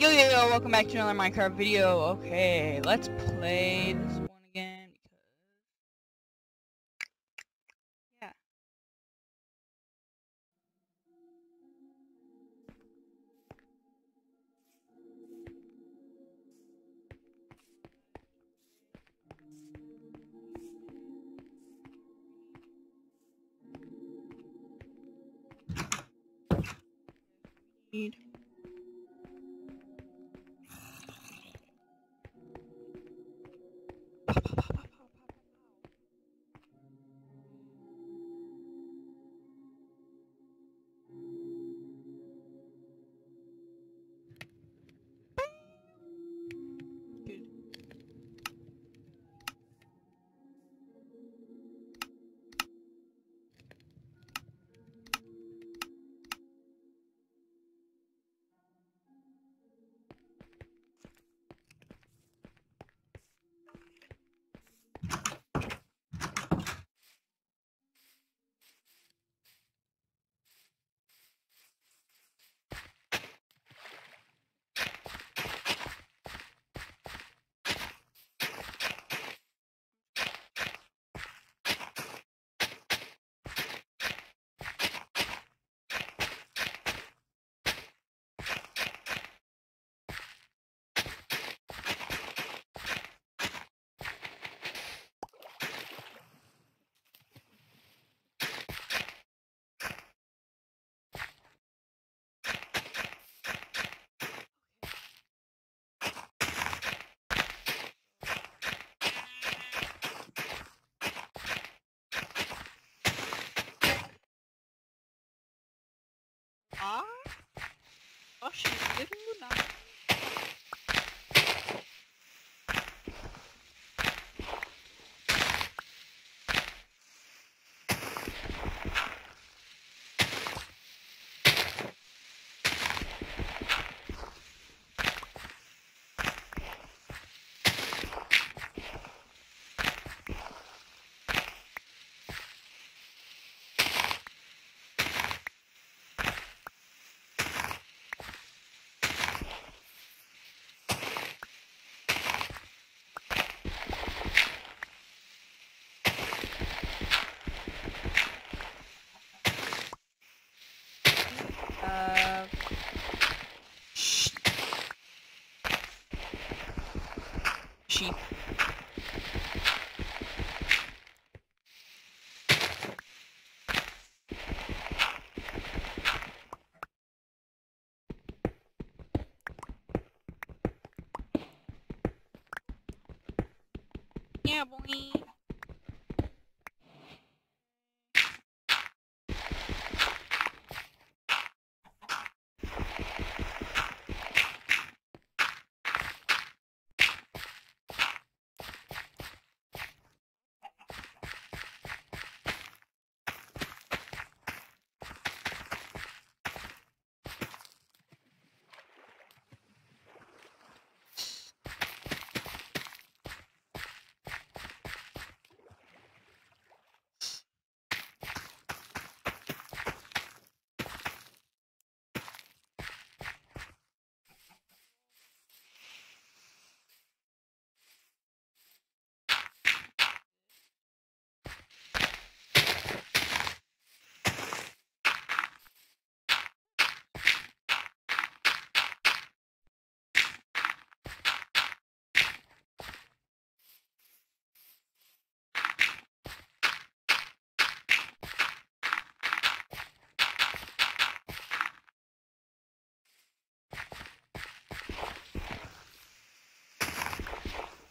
Yo yo yo, welcome back to another Minecraft video. Okay, let's play this one again because Yeah. Need sheep. Yeah, boy.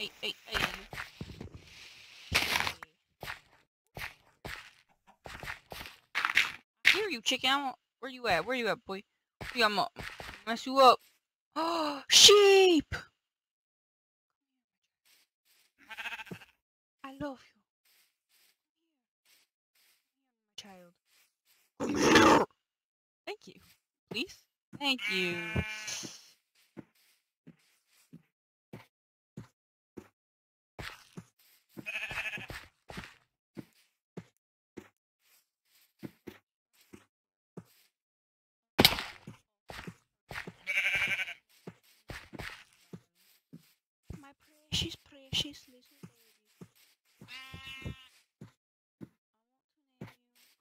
Hey, hey, hey. I hear you, chicken. I want, where you at? Where you at, boy? Yeah, I'm up. Mess you up. Oh, sheep! I love you. Come here. Come here, my child. Come here. Thank you. Please? Thank you.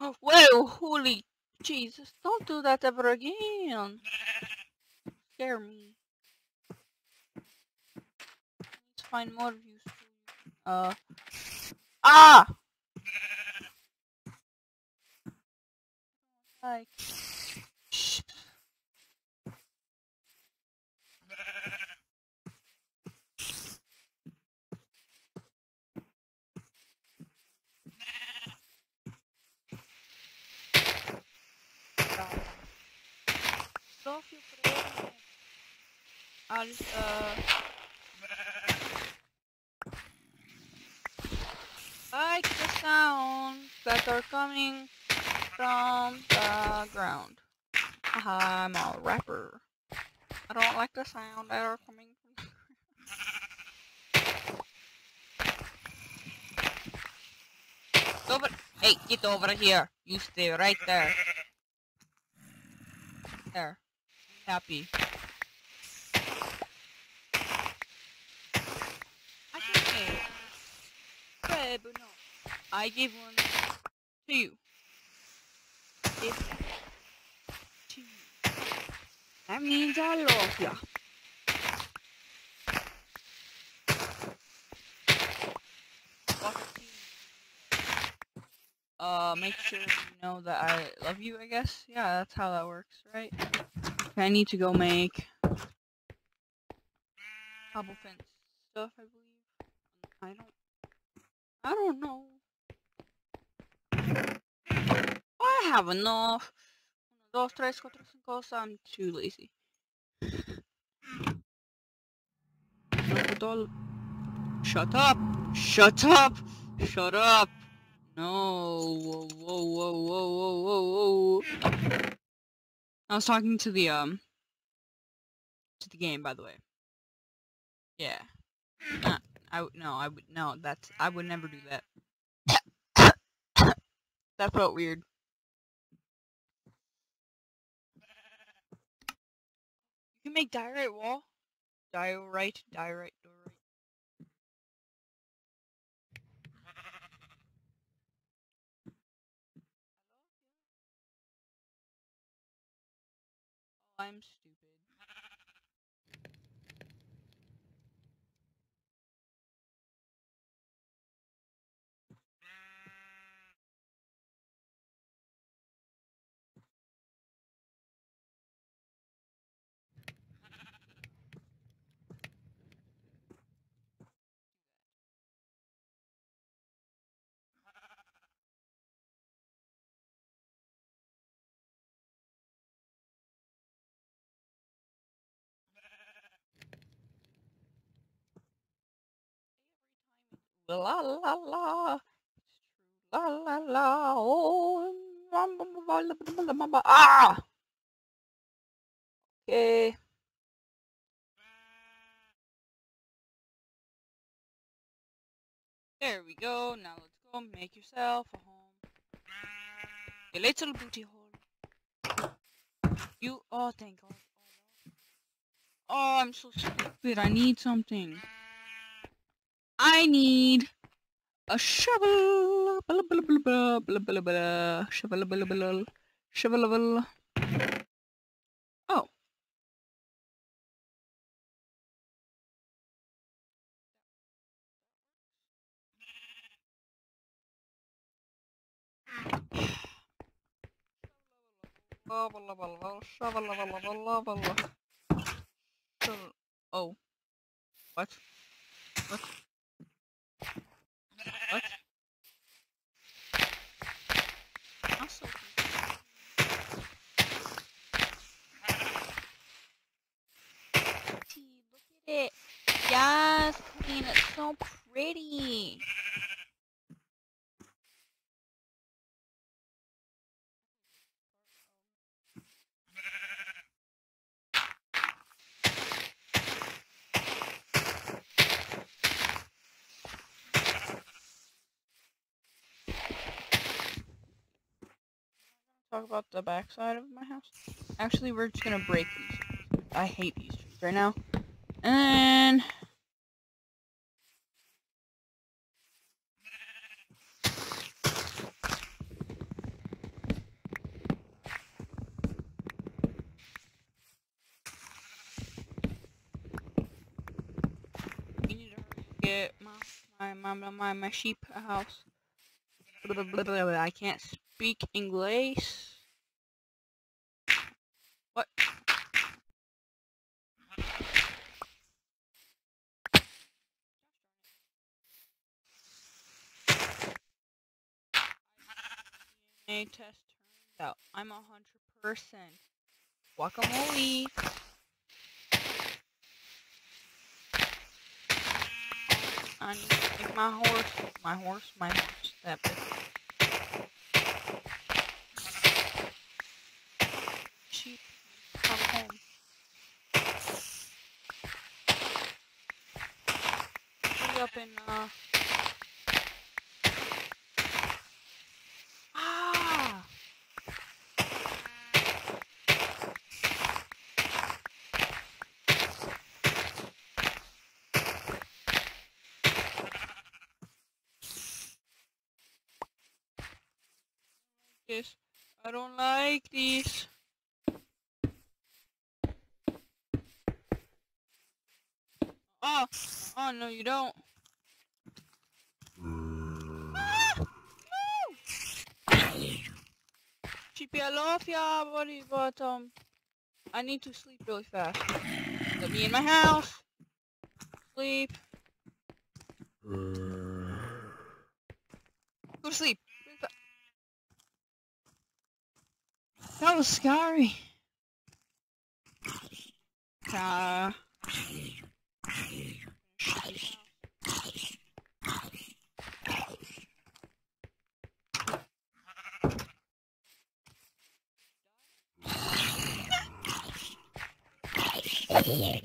Oh, whoa, holy Jesus, don't do that ever again. Scare me. Let's find more views. Uh. Ah! Like. Pereira. Alice, uh. Like the sounds that are coming from the ground. Haha, I'm a rapper. I don't like the sound that are coming from the ground. Over. Hey, get over here. You stay right there. There. Happy. I can but no. I give one to you. That to you. That means I love ya. Uh, make sure you know that I love you, I guess. Yeah, that's how that works, right? Okay, I need to go make cobble fence stuff, I believe. I don't I don't know. I have enough. Uno, dos, tres, cuatro, cinco. I'm too lazy. Shut up! Shut up! Shut up! No! Whoa, whoa, whoa, whoa, whoa, whoa, whoa! I was talking to the um to the game, by the way. Yeah. Uh, I no, I would no. That's I would never do that. that felt weird. You can make diorite wall. Diorite, diorite, diorite. times la la la. La la la. Oh. Ah! Okay. There we go. Now let's go make yourself a home. a little booty hole. You. Oh, thank God. Oh, oh I'm so stupid. I need something. I need a shovel. Shovel. Shovel. Oh. Shovel, blah, blah, blah, shovel, blah, blah, blah, blah, blah. Shovel- Oh. What? What? What? Also, Pretty, look at it. Yes, Queen, it's so pretty. Talk about the backside of my house. Actually, we're just gonna break these. I hate these trees right now. And get my my my my, sheep house. Blah, blah, blah, I can't speak English. What? DNA test turns out I'm a hundred percent guacamole. My horse, my horse, my horse. That come home. Up and uh. Ah! This. I don't like these. Oh, oh no, you don't. Ah! No! I love ya, buddy, but um, I need to sleep really fast. Let me in my house. Sleep. Go to sleep. Really fa- That was scary. Uh,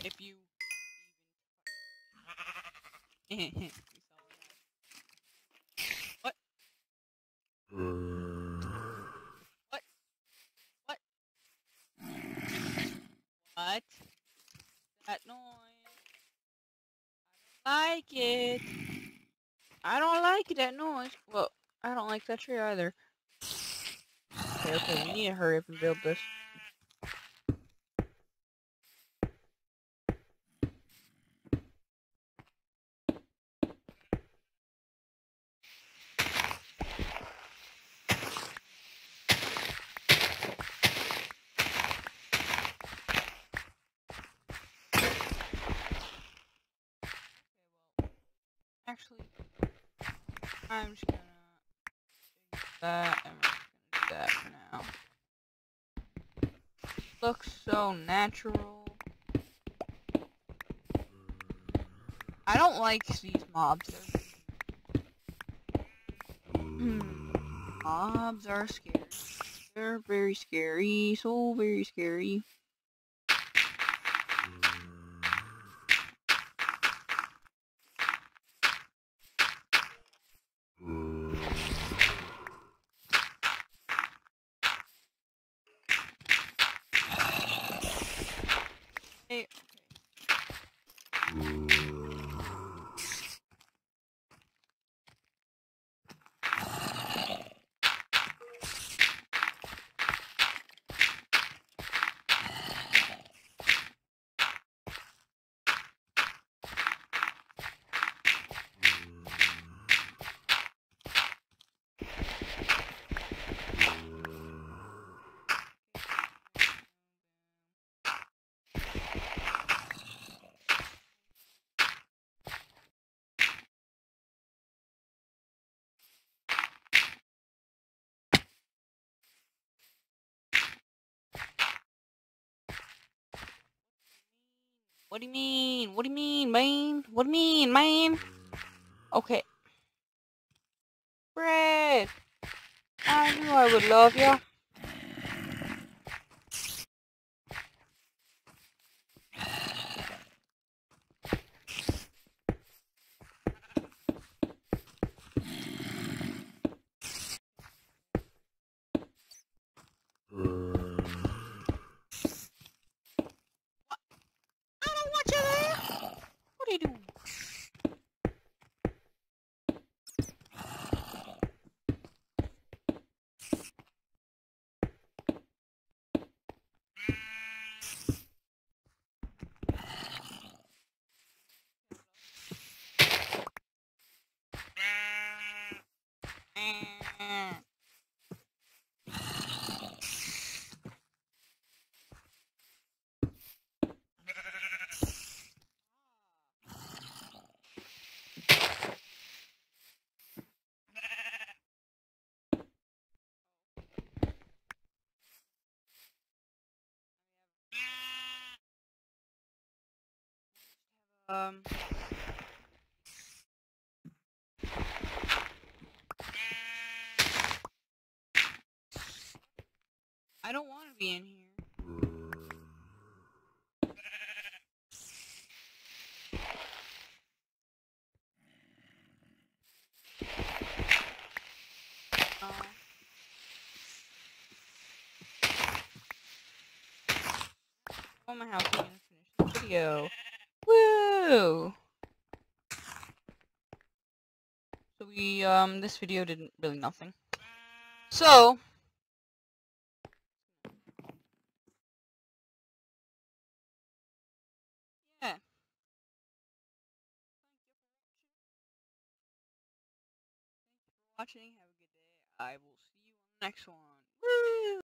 if you even what? What? What? What? That noise. I don't like it. I don't like that noise. Well, I don't like that tree either. Okay, okay, we need to hurry up and build this. Actually, I'm just gonna do that and we're just gonna do that for now. Looks so natural. I don't like these mobs. Hmm. Mobs are scary. They're very scary. So very scary. Hey, What do you mean? What do you mean, man? What do you mean, man? Okay. Bread! I knew I would love ya. I don't want you there! What are you doing? Um. I don't want to be in here. Oh my house, gonna finish video. So we, um, this video didn't really nothing. So, yeah. Watching. Have a good day. I will see you on the next one. Woo!